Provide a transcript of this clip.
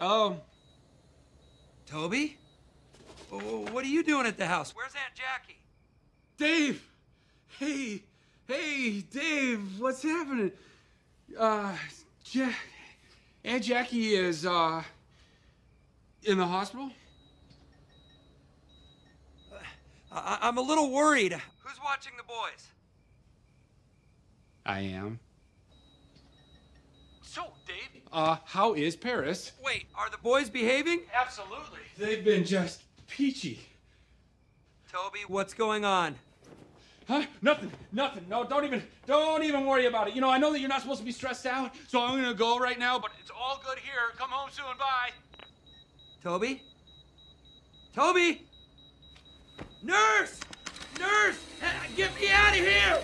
Oh, Toby? Oh, What are you doing at the house? Where's Aunt Jackie? Dave! Hey, hey, Dave, what's happening? Uh, ja- Aunt Jackie is, uh, in the hospital? I- I'm a little worried. Who's watching the boys? I am. So, Dave? Uh, how is Paris? Wait, are the boys behaving? Absolutely. They've been just peachy. Toby, what's going on? Huh? Nothing, nothing. No, don't even, don't even worry about it. You know, I know that you're not supposed to be stressed out, so I'm gonna go right now, but It's all good here. Come home soon. Bye. Toby? Toby? Nurse! Nurse! Get me out of here!